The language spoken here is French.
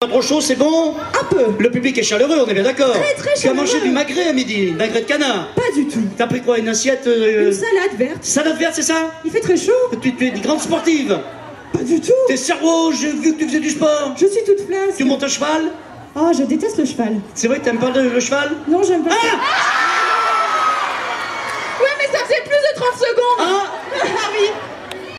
Pas trop chaud, c'est bon Un peu. Le public est chaleureux, on est bien d'accord Très, très Tu as mangé du magret à midi, magret de canard. Pas du tout. T'as pris quoi, une assiette euh, Une salade verte. Salade verte, c'est ça Il fait très chaud. tu, tu es une grande sportive. Pas du tout. Tes cerveaux, j'ai vu que tu faisais du sport. Je suis toute flasque. Tu montes à cheval Oh, je déteste le cheval. C'est vrai que t'aimes pas le, cheval Non, j'aime pas. Ah